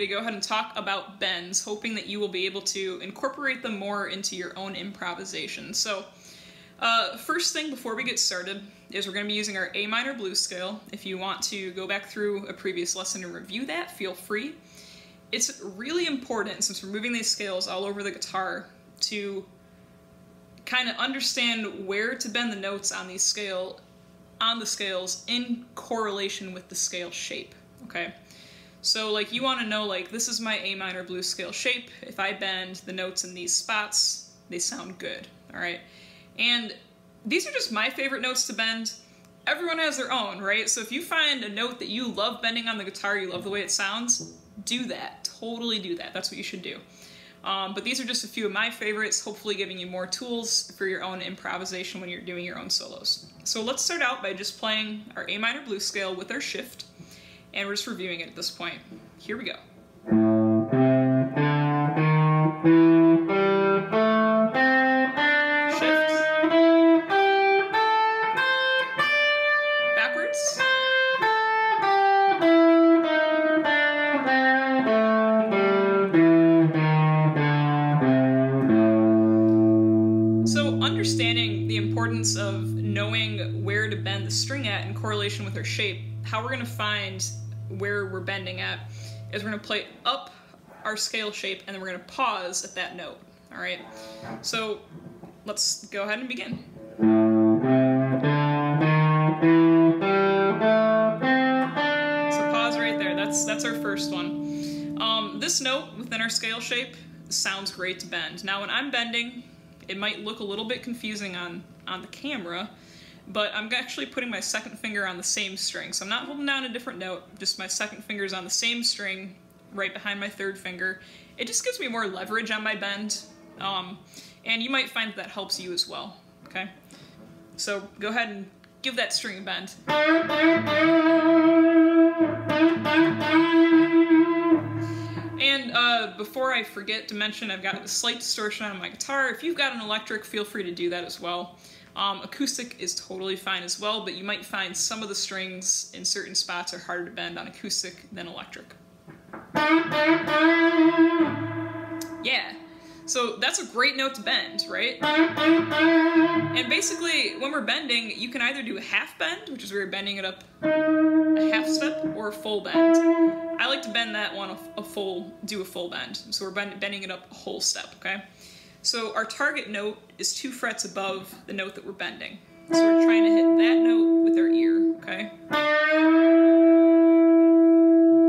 To go ahead and talk about bends, hoping that you will be able to incorporate them more into your own improvisation. So uh, first thing before we get started is we're going to be using our A minor blues scale. If you want to go back through a previous lesson and review that, feel free. It's really important, since we're moving these scales all over the guitar, to kind of understand where to bend the notes on these scale on the scales in correlation with the scale shape, okay? So like you want to know like this is my A minor blues scale shape. If I bend the notes in these spots, they sound good, all right? And these are just my favorite notes to bend. Everyone has their own, right? So if you find a note that you love bending on the guitar, you love the way it sounds, do that. Totally do that. That's what you should do. Um, but these are just a few of my favorites, hopefully giving you more tools for your own improvisation when you're doing your own solos. So let's start out by just playing our A minor blues scale with our shift and we're just reviewing it at this point. Here we go. Shift. Backwards. So understanding the importance of knowing where to bend the string at in correlation with our shape how we're going to find where we're bending at is we're to play up our scale shape and then we're going to pause at that note. All right. So let's go ahead and begin. So pause right there. That's that's our first one. Um, this note within our scale shape sounds great to bend. Now when I'm bending, it might look a little bit confusing on on the camera but I'm actually putting my second finger on the same string. So I'm not holding down a different note, just my second finger is on the same string right behind my third finger. It just gives me more leverage on my bend, um, and you might find that, that helps you as well, okay? So go ahead and give that string a bend. Before I forget to mention, I've got a slight distortion on my guitar. If you've got an electric, feel free to do that as well. Um, acoustic is totally fine as well, but you might find some of the strings in certain spots are harder to bend on acoustic than electric. Yeah, so that's a great note to bend, right? And basically, when we're bending, you can either do a half bend, which is where you're bending it up a half step, or a full bend. I like to bend that one a, full, do a full bend. So we're bending it up a whole step, okay? So our target note is two frets above the note that we're bending. So we're trying to hit that note with our ear, okay?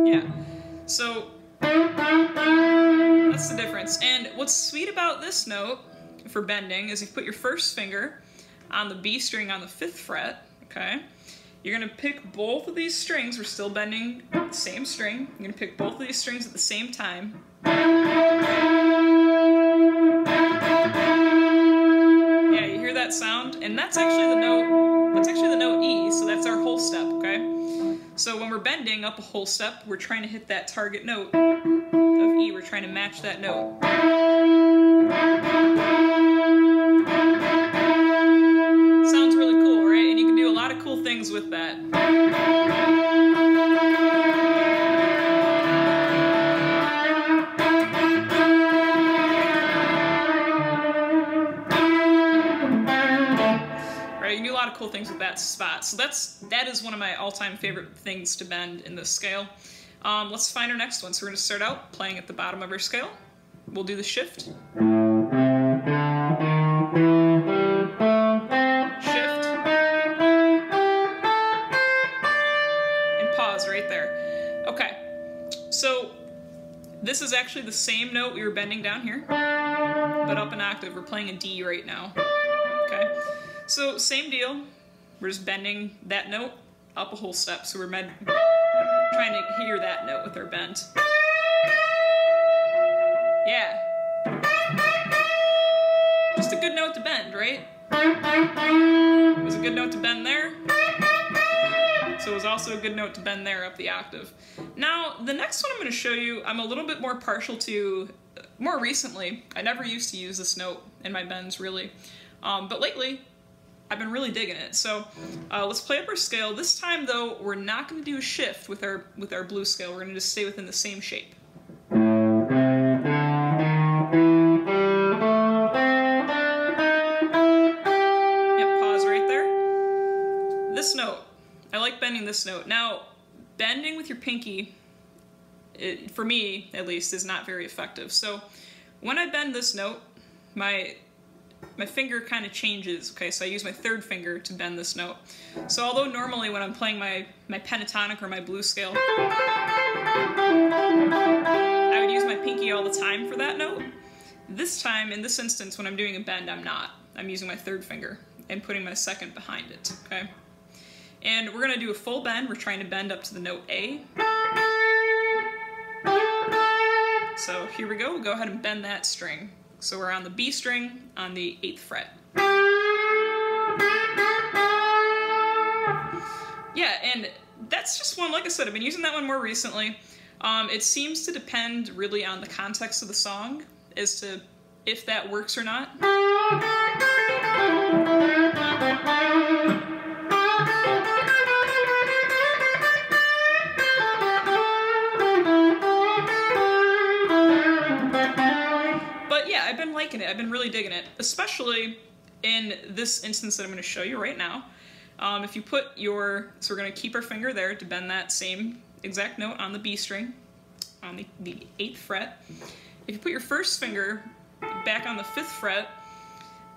Yeah. So that's the difference. And what's sweet about this note for bending is if you put your first finger on the B string on the fifth fret, okay? You're gonna pick both of these strings, we're still bending the same string. You're gonna pick both of these strings at the same time. Yeah, you hear that sound, and that's actually the note, that's actually the note So when we're bending up a whole step, we're trying to hit that target note of E, we're trying to match that note. Sounds really cool, right? And you can do a lot of cool things with that. Things with that spot. So that's that is one of my all-time favorite things to bend in this scale. Um, let's find our next one. So we're going to start out playing at the bottom of our scale. We'll do the shift. Shift. And pause right there. Okay. So this is actually the same note we were bending down here, but up an octave. We're playing a D right now. Okay. So same deal. We're just bending that note up a whole step. So we're trying to hear that note with our bend. Yeah. Just a good note to bend, right? It was a good note to bend there. So it was also a good note to bend there up the octave. Now, the next one I'm going to show you, I'm a little bit more partial to more recently. I never used to use this note in my bends, really. Um, but lately, I've been really digging it. So uh, let's play up our scale. This time though, we're not going to do a shift with our with our blue scale. We're going to just stay within the same shape. Yep, pause right there. This note, I like bending this note. Now, bending with your pinky, it, for me at least, is not very effective. So when I bend this note, my my finger kind of changes. Okay, so I use my third finger to bend this note. So although normally when I'm playing my, my pentatonic or my blues scale, I would use my pinky all the time for that note. This time, in this instance, when I'm doing a bend, I'm not. I'm using my third finger and putting my second behind it, okay? And we're gonna do a full bend. We're trying to bend up to the note A. So here we go, we'll go ahead and bend that string. So we're on the B string on the 8th fret. Yeah, and that's just one, like I said, I've been using that one more recently. Um, it seems to depend really on the context of the song as to if that works or not. Liking it. I've been really digging it, especially in this instance that I'm going to show you right now. Um, if you put your, so we're going to keep our finger there to bend that same exact note on the B string, on the, the 8th fret. If you put your first finger back on the 5th fret,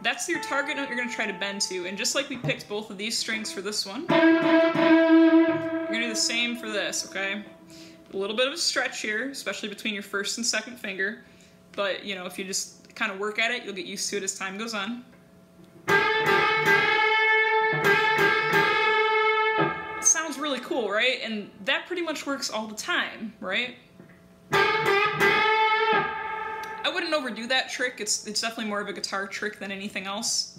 that's your target note you're going to try to bend to. And just like we picked both of these strings for this one, you're going to do the same for this, okay? A little bit of a stretch here, especially between your first and second finger. But, you know, if you just kind of work at it, you'll get used to it as time goes on. It sounds really cool, right? And that pretty much works all the time, right? I wouldn't overdo that trick. It's, it's definitely more of a guitar trick than anything else.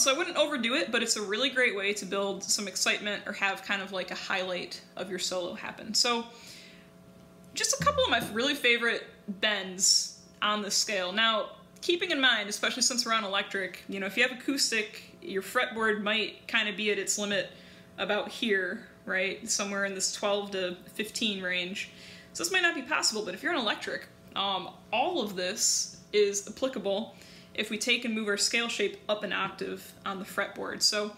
So I wouldn't overdo it, but it's a really great way to build some excitement or have kind of like a highlight of your solo happen. So just a couple of my really favorite bends on the scale. Now, keeping in mind, especially since we're on electric, you know, if you have acoustic, your fretboard might kind of be at its limit about here, right? Somewhere in this 12 to 15 range. So this might not be possible, but if you're an electric, um, all of this is applicable if we take and move our scale shape up an octave on the fretboard. So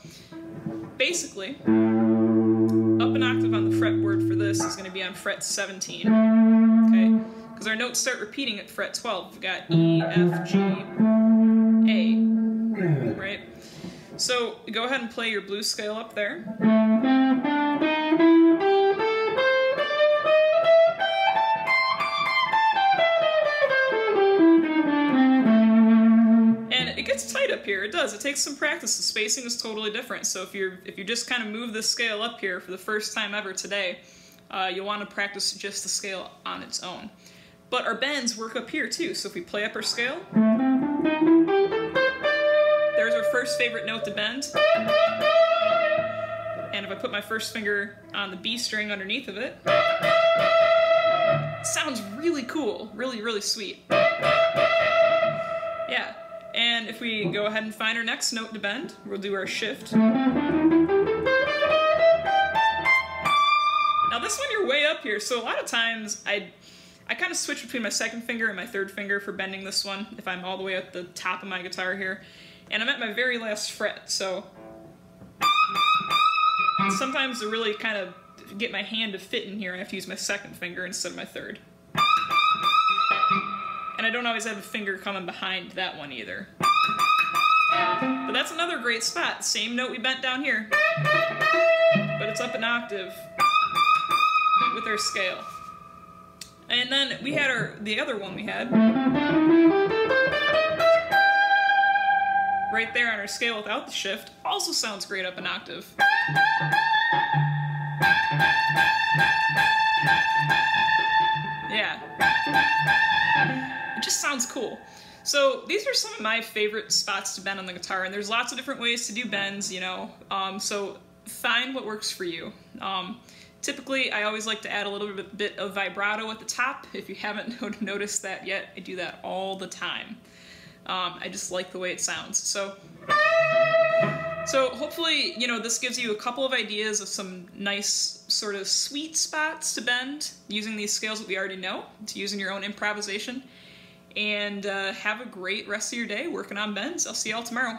basically, up an octave on the fretboard for this is going to be on fret 17, okay? Because our notes start repeating at fret 12. We've got E, F, G, A, right? So go ahead and play your blues scale up there. It does. It takes some practice. The spacing is totally different. So if you're if you just kind of move the scale up here for the first time ever today, uh, you'll want to practice just the scale on its own. But our bends work up here too. So if we play up our scale, there's our first favorite note to bend. And if I put my first finger on the B string underneath of it, it sounds really cool, really, really sweet. And if we go ahead and find our next note to bend, we'll do our shift. Now this one you're way up here, so a lot of times I I kind of switch between my second finger and my third finger for bending this one, if I'm all the way at the top of my guitar here. And I'm at my very last fret, so sometimes to really kind of get my hand to fit in here, I have to use my second finger instead of my third. And I don't always have a finger coming behind that one either. But that's another great spot. Same note we bent down here. But it's up an octave with our scale. And then we had our the other one we had. Right there on our scale without the shift. Also sounds great up an octave. Yeah It just sounds cool. So these are some of my favorite spots to bend on the guitar, and there's lots of different ways to do bends, you know. Um, so find what works for you. Um, Typically, I always like to add a little bit, of vibrato at the top. If you haven't noticed that yet, I do that all the time. Um, I just like the way it sounds. So, so hopefully, you know, this gives you a couple of ideas of some nice sort of sweet spots to bend using these scales that we already know, to use in your own improvisation. And uh, have a great rest of your day working on bends. I'll see y'all tomorrow.